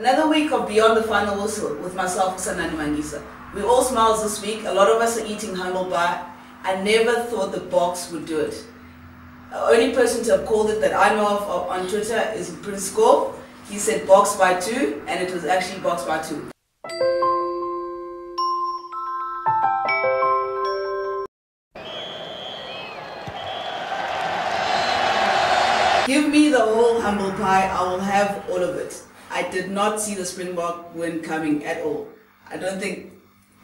Another week of Beyond the Final Whistle with myself, Sanani Mangisa. We all smiles this week. A lot of us are eating humble pie. I never thought the Boks would do it. The only person to have called it that I know of on Twitter is Prince Score. He said Boks by two, and it was actually Boks by two. Give me the whole humble pie, I will have all of it. I did not see the Springbok win coming at all. I don't think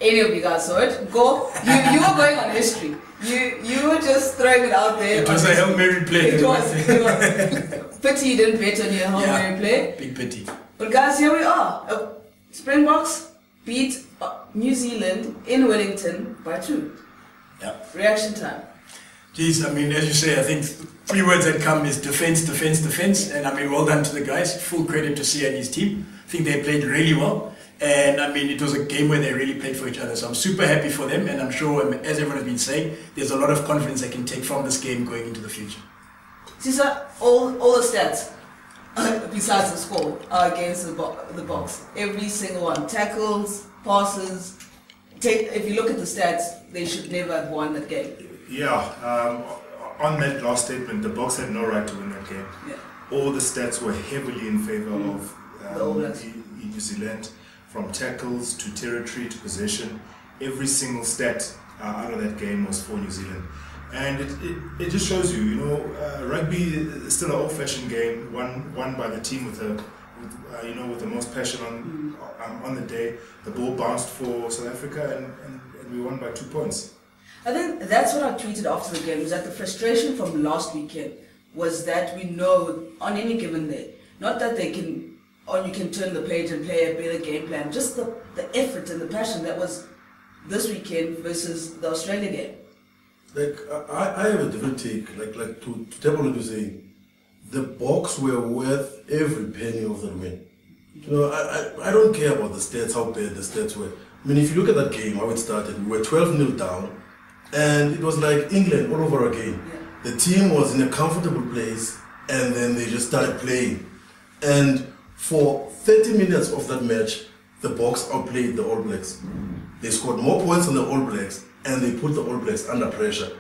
any of you guys saw it. Go, you, you were going on history. You you were just throwing it out there. It was a Hail Mary play. It was, it was. Pity you didn't bet on your Hail Yeah. Mary play. Big pity. But guys, here we are. Uh, Springboks beat uh, New Zealand in Wellington by two. Yeah. Reaction time. Geez, I mean, as you say, I think three words that come is defense, defense, defense. And I mean, well done to the guys. Full credit to Siya and his team. I think they played really well. And I mean, it was a game where they really played for each other. So I'm super happy for them. And I'm sure, um, as everyone has been saying, there's a lot of confidence they can take from this game going into the future. Cesar, all, all the stats, besides the score, are against the, bo- the Boks. Every single one. Tackles, passes. Take, if you look at the stats, they should never have won that game. Yeah, um, on that last statement, the Boks had no right to win that game. Yeah. All the stats were heavily in favor of um, New Zealand, from tackles to territory to possession. Every single stat uh, out of that game was for New Zealand. And it, it, it just shows you, you know, uh, rugby is still an old-fashioned game, won won by the team with the, with, uh, you know, with the most passion on um, on the day. The ball bounced for South Africa, and, and, and we won by two points. I think that's what I tweeted after the game, was that the frustration from last weekend was that we know on any given day, not that they can, or you can turn the page and play a better game plan, just the, the effort and the passion that was this weekend versus the Australia game. Like I, I have a different take. Like like to, to what you're saying, the Boks were worth every penny of that win. You know, I, I, I don't care about the stats, how bad the stats were. I mean, if you look at that game, how it started, we were 12 0 down, and it was like England all over again. The team was in a comfortable place, and then they just started playing. And for 30 minutes of that match, the Boks outplayed the All Blacks. They scored more points than the All Blacks, and they put the All Blacks under pressure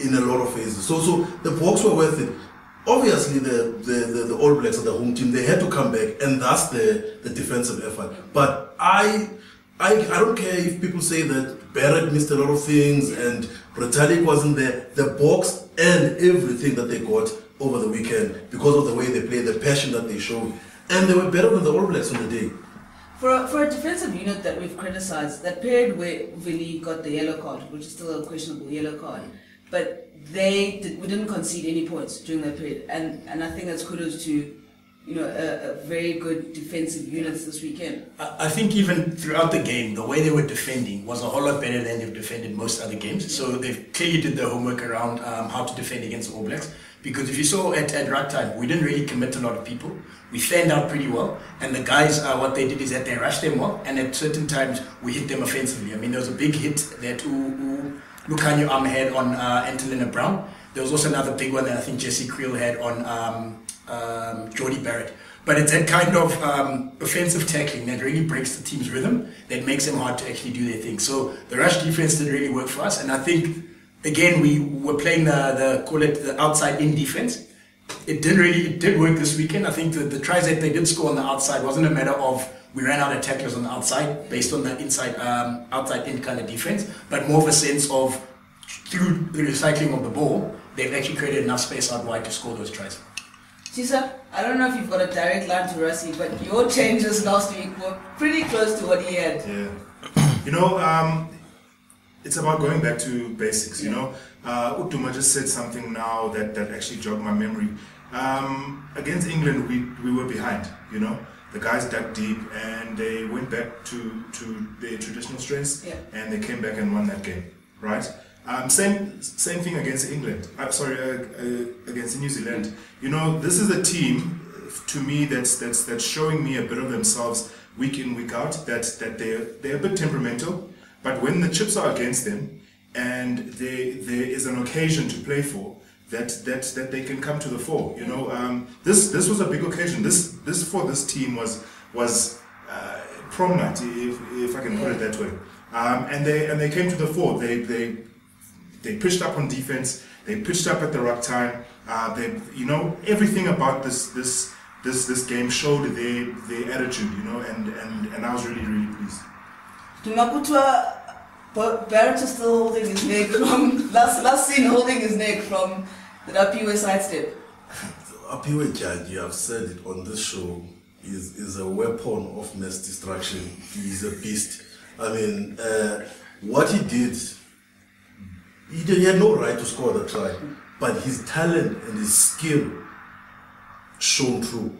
in a lot of phases. So, so the Boks were worth it. Obviously, the, the, the, the All Blacks are the home team. They had to come back, and that's the, the defensive effort. But I, I, I don't care if people say that Barrett missed a lot of things and Bratalik wasn't there. The Boks and everything that they got over the weekend because of the way they played, the passion that they showed, and they were better than the All Blacks on the day. For a, for a defensive unit that we've criticized, that period where Vili got the yellow card, which is still a questionable yellow card, but they did, we didn't concede any points during that period, and and I think that's kudos to you know a, a very good defensive units this weekend. I I think even throughout the game, the way they were defending was a whole lot better than they've defended most other games. So they've clearly did their homework around um, how to defend against the All Blacks. Because if you saw at, at ragtime, we didn't really commit a lot of people. We fanned out pretty well. And the guys, uh, what they did is that they rushed them well. And at certain times, we hit them offensively. I mean, there was a big hit that U- Lukhanyo Am had on uh, Brown. There was also another big one that I think Jesse Kriel had on um, um, Jordie Barrett. But it's that kind of um, offensive tackling that really breaks the team's rhythm, that makes them hard to actually do their thing. So the rush defense didn't really work for us, and I think again we were playing the, the call it the outside in defense. It didn't really it did work this weekend. I think the, the tries that they did score on the outside wasn't a matter of we ran out of tacklers on the outside based on the inside um, outside in kind of defense, but more of a sense of through the recycling of the ball, they've actually created enough space out wide to score those tries. Cesar, I don't know if you've got a direct line to Rassie, but your changes last week were pretty close to what he had. Yeah. You know, um, it's about going back to basics, you know. Uh, Utuma just said something now that, that actually jogged my memory. Um, against England, we, we were behind, you know. The guys dug deep and they went back to, to their traditional strengths Yeah. and they came back and won that game, right? Um, same same thing against England. Uh, sorry, uh, uh, against New Zealand. You know, this is a team to me that's that's that's showing me a bit of themselves week in week out. That that they're they're a bit temperamental, but when the chips are against them and they, there is an occasion to play for, that that that they can come to the fore. You know, um, this this was a big occasion. This this for this team was was uh, prom night, if, if I can put it that way. Um, and they and they came to the fore. They they they pushed up on defense. They pitched up at the right time. Uh, they you know everything about this this this this game showed their their attitude. You know, and and and I was really really pleased. Dumaputwa, Ba- Barrett is still holding his neck from last last seen holding his neck from the Rapiwe sidestep. Aphiwe Dyantyi, I've said it on this show, is, is a weapon of mass destruction. He's a beast. I mean, uh, what he did, he, did, he had no right to score the try, but his talent and his skill shone through.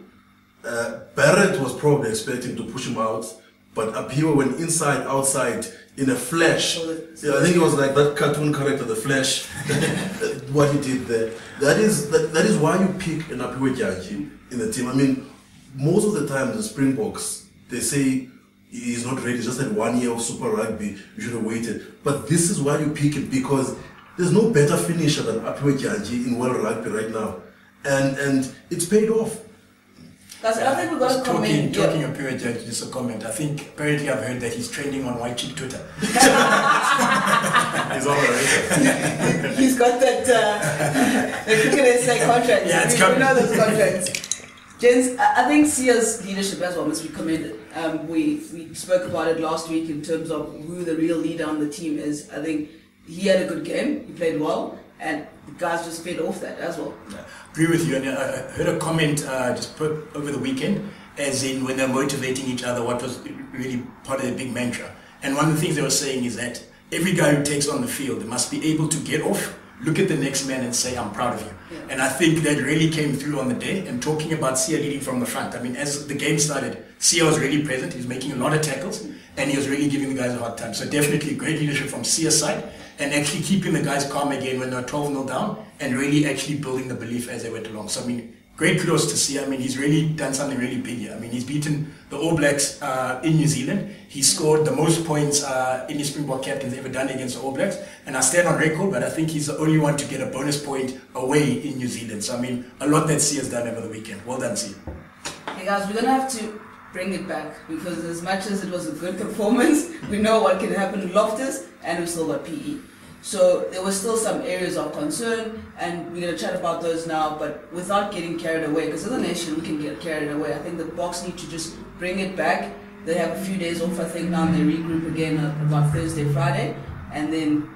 Uh, Barrett was probably expecting to push him out, but Aphiwe went inside, outside in a flash. Yeah, I think it was like that cartoon character, the Flash. what he did there. That is that, that is why you pick an Aphiwe Dyantyi in the team. I mean, most of the time the Springboks they say he's not ready. Just had one year of Super Rugby. You should have waited. But this is why you pick him because there's no better finisher than Aphiwe Dyantyi in World Rugby right now, and and it's paid off. Guys, I think we got Just to comment. talking, talking yeah. of period judge, just a comment. I think apparently I've heard that he's trending on White Chick Twitter. He's on the He's got that uh, the cricket SA contract. Yeah, it's we, coming. we know those contracts. Gents, I I think Siya's leadership as well must be commended. Um, we we spoke about it last week in terms of who the real leader on the team is. I think he had a good game. He played well, and the guys just fed off that as well. Yeah, agree with you. And I I heard a comment uh, just put over the weekend, as in when they're motivating each other, what was really part of the big mantra. And one of the things they were saying is that every guy who takes on the field must be able to get off, look at the next man, and say, "I'm proud of you." Yeah. And I think that really came through on the day. And talking about Siya leading from the front, I mean, as the game started, Siya was really present. He was making a lot of tackles, and he was really giving the guys a hard time. So definitely great leadership from Siya's side, and actually keeping the guys calm again when they're 12 0 down, and really actually building the belief as they went along. So I mean, great kudos to Siya. I mean, he's really done something really big here. I mean, he's beaten the All Blacks uh, in New Zealand. He scored the most points uh, any Springbok captain's ever done against the All Blacks, and I stand on record, but I think he's the only one to get a bonus point away in New Zealand. So I mean, a lot that Siya's done over the weekend. Well done, Siya. Hey guys, we're gonna have to bring it back because as much as it was a good performance, we know what can happen in Loftus, and we still got PE. So there were still some areas of concern, and we're gonna chat about those now, but without getting carried away. Because as a nation, we can get carried away. I think the Boks need to just bring it back. They have a few days off, I think. Now and they regroup again uh, about Thursday, Friday, and then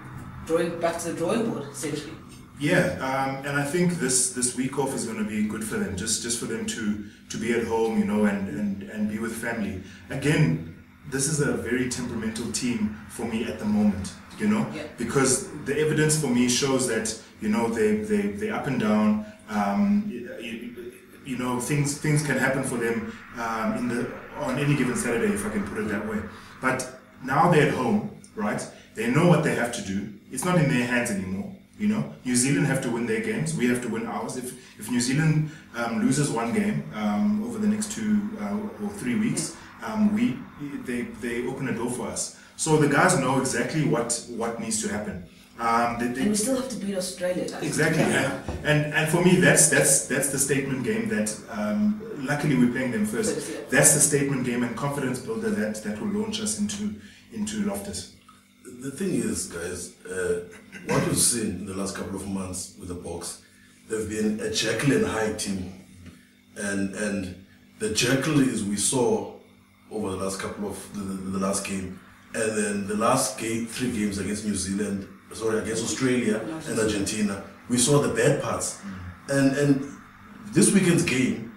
drawing back to the drawing board essentially. Yeah, um, and I think this, this week off is going to be good for them, just just for them to, to be at home, you know, and, and, and be with family. Again, this is a very temperamental team for me at the moment, you know, Yeah. because the evidence for me shows that you know they they they up and down. Um, you, you know, things things can happen for them um, in the on any given Saturday, if I can put it that way. But now they're at home, right? They know what they have to do. It's not in their hands anymore. You know, New Zealand have to win their games. We have to win ours. If if New Zealand um, loses one game um, over the next two uh, or three weeks, um, we they they open a door for us. So the guys know exactly what what needs to happen. Um, they, they, And we still have to beat Australia. Guys. Exactly, yeah. and and for me that's that's that's the statement game that um, luckily we're playing them first. First, yeah. That's the statement game and confidence builder that that will launch us into into Loftus. The thing is, guys, uh, what we've seen in the last couple of months with the Boks, they've been a Jekyll and Hyde team, and and the Jekyll is we saw over the last couple of the, the, the last game, and then the last game, three games against New Zealand, sorry, against Australia and Argentina, we saw the bad parts, and and this weekend's game,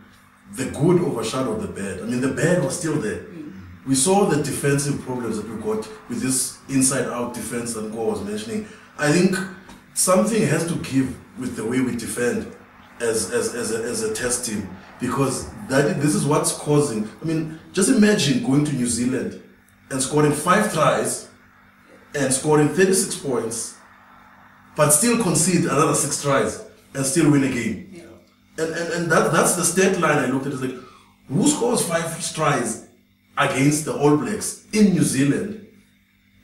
the good overshadowed the bad. I mean, the bad was still there. Mm. We saw the defensive problems that we got with this inside-out defense that Go was mentioning. I think something has to give with the way we defend as as, as, a, as a test team because that this is what's causing. I mean, just imagine going to New Zealand and scoring five tries and scoring 36 points, but still concede another six tries and still win a game. Yeah. And, and, and that, that's the stat line I looked at. It's like, who scores five tries against the All Blacks in New Zealand?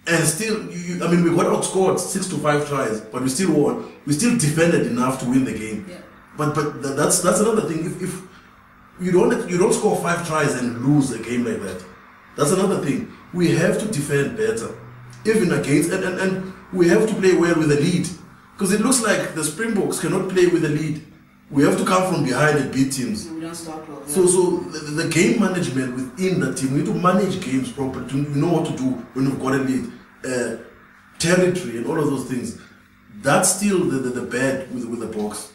And still, you, I mean, we got outscored six to five tries, but we still won. We still defended enough to win the game. Yeah. But but tha- that's that's another thing. If, if you don't you don't score five tries and lose a game like that. That's another thing. We have to defend better, even against and, and, and we have to play well with the lead. Because it looks like the Springboks cannot play with the lead. We have to come from behind and beat teams. We don't start well. So, so the, the game management within the team, we need to manage games properly. To know what to do when we've got a lead, uh, territory, and all of those things. That's still the, the, the bad with with the Boks.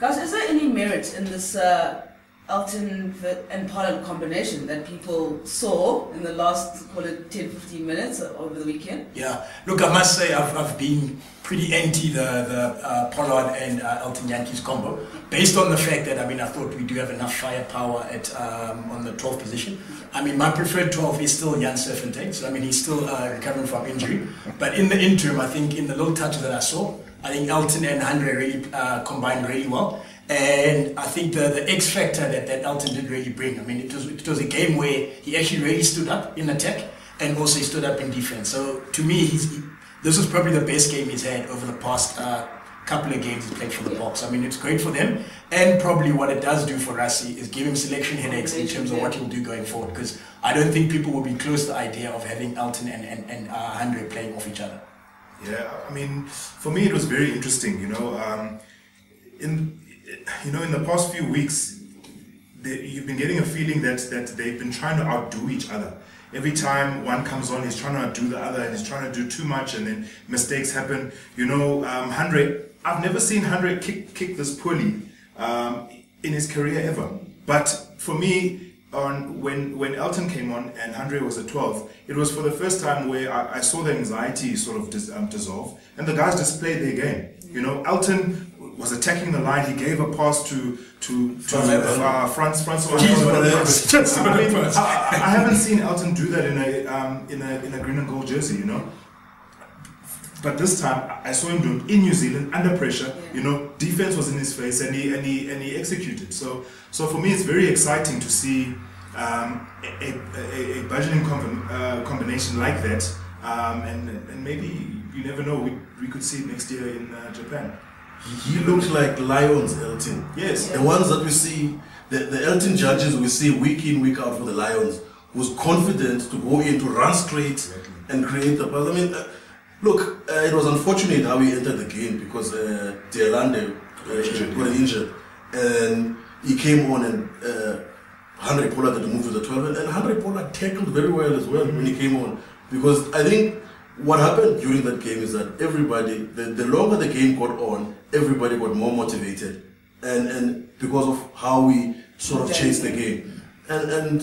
Guys, is there any merit in this uh, Elton and Pollard combination that people saw in the last, call it 10, 15 minutes over the weekend? Yeah, look, I must say I've, I've been pretty anti the, the uh, Pollard and uh, Elton Jantjies combo, based on the fact that I mean I thought we do have enough firepower at um, on the 12th position. I mean my preferred 12 is still Jan Serfontein, so I mean he's still uh, recovering from injury. But in the interim, I think in the little touches that I saw, I think Elton and Andre really uh, combined really well. And I think the, the X factor that, that Elton did really bring. I mean, it was it was a game where he actually really stood up in attack and also he stood up in defense. So to me, he's he, this was probably the best game he's had over the past uh, couple of games he's played for the Boks. I mean, it's great for them, and probably what it does do for Rassie is give him selection headaches in terms of what he'll do going forward. Because I don't think people will be close to the idea of having Elton and and, and uh, Andre playing off each other. Yeah, I mean, for me it was very interesting. You know, um, in you know in the past few weeks, they, you've been getting a feeling that that they've been trying to outdo each other. Every time one comes on, he's trying to outdo the other, and he's trying to do too much, and then mistakes happen. You know, um, Andre, I've never seen Andre kick kick this poorly um, in his career ever. But for me, on when when Elton came on and Andre was at 12, it was for the first time where I, I saw the anxiety sort of dis, um, dissolve, and the guys displayed their game. You know, Elton was attacking the line. He gave a pass to to to uh, Franz Francois. Jeez, what mean, I, I haven't seen Elton do that in a um, in a in a green and gold jersey. You know. But this time, I saw him do it in New Zealand under pressure. You know, defense was in his face, and he and he and he executed. So, so for me, it's very exciting to see um, a, a, a budgeting com- uh, combination like that, um, and and maybe you never know, we, we could see it next year in uh, Japan. He looked like Lions Elton. Yes. The ones that we see, the, the Elton Jantjies we see week in, week out for the Lions, was confident to go in, to run straight and create the pass. I mean, uh, look, uh, it was unfortunate how he entered the game because uh, De Allende uh, got injured. And he came on and uh, Handré Pollard had to move to the 12. And, and Handré Pollard tackled very well as well when he came on. Because I think what happened during that game is that everybody, the, the longer the game got on, everybody got more motivated. And, and because of how we sort of changed the game. And, and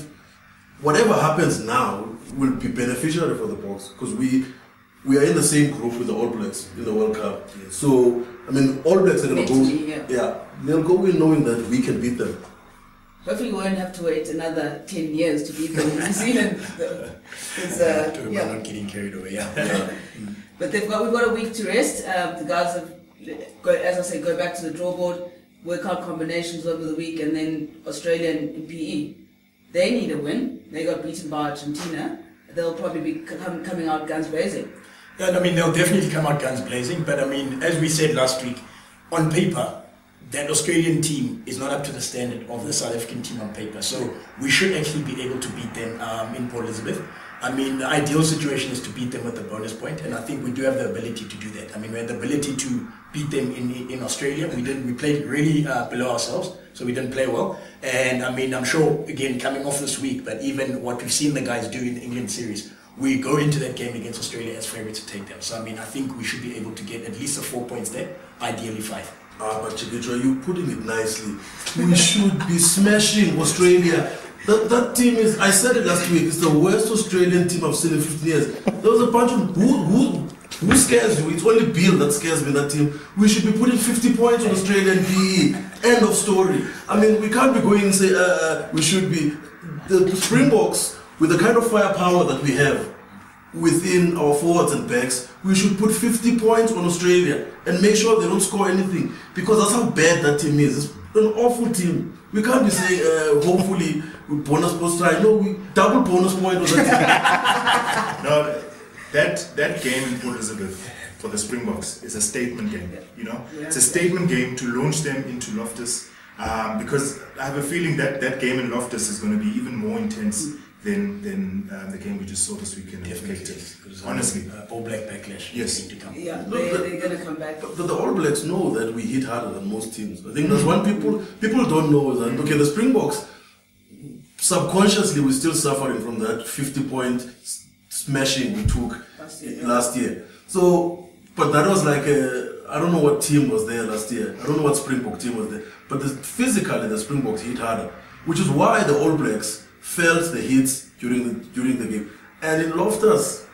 whatever happens now will be beneficial for the Boks because we we are in the same group with the All Blacks in the World Cup. So I mean, All Blacks are gonna go. Yeah, they'll go in knowing that we can beat them. Hopefully, we won't have to wait another 10 years to beat them in New Zealand. It's, uh, yeah. not getting carried away. Yeah. But they've got we've got a week to rest. Um, the guys have, go, as I say, go back to the draw board, work out combinations over the week, and then Australia and, and PE. They need a win. They got beaten by Argentina. They'll probably be com- coming out guns blazing. Yeah, I mean, they'll definitely come out guns blazing, but I mean, as we said last week, on paper, that Australian team is not up to the standard of the South African team on paper. So we should actually be able to beat them um, in Port Elizabeth. I mean, the ideal situation is to beat them with a bonus point, and I think we do have the ability to do that. I mean, we had the ability to beat them in in Australia. We didn't. We played really uh, below ourselves, so we didn't play well. And I mean, I'm sure again coming off this week, but even what we've seen the guys do in the England series, we go into that game against Australia as favourites to take them. So I mean, I think we should be able to get at least a four points there, ideally five. Ah, but Chikitra, you putting it nicely. We should be smashing Australia. That, that team is, I said it last week, it's the worst Australian team I've seen in 15 years. There was a bunch of, who, who, who scares you? It's only Beale that scares me, that team. We should be putting 50 points on Australian PE. End of story. I mean, we can't be going and say, uh, uh, we should be. The Springboks, with the kind of firepower that we have, within our forwards and backs, we should put 50 points on Australia and make sure they don't score anything because that's how bad that team is. It's an awful team. We can't be saying, uh, hopefully, we bonus points try. No, we double bonus point on that No, that that game in Port Elizabeth for the Springboks is a statement game. You know, Yeah. it's a statement game to launch them into Loftus. Um, because I have a feeling that that game in Loftus is going to be even more intense than than um, the game we just saw this weekend. Definitely. Honestly. uh, All Black backlash. Yes. To come. Yeah, they, the- they're going to come back. But the All Blacks know that we hit harder than most teams. I think that's one people people don't know is that okay, the Springboks subconsciously we're still suffering from that 50 point smashing we took Last year, yeah. last year. So, but that was like a I don't know what team was there last year. I don't know what Springbok team was there. But the, physically the Springboks hit harder, which is why the All Blacks felt the hits during the during the game. And in Loftus,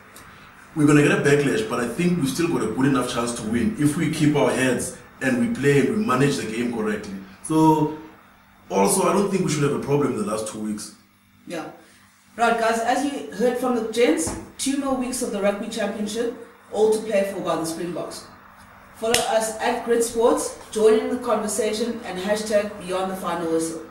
we're gonna get a backlash, but I think we've still got a good enough chance to win if we keep our heads and we play and we manage the game correctly. So also I don't think we should have a problem in the last two weeks. Yeah. Right, guys, as you heard from the gents, two more weeks of the Rugby Championship, all to play for by the Springboks. Follow us at Grit Sports, join in the conversation, and hashtag Beyond the Final Whistle.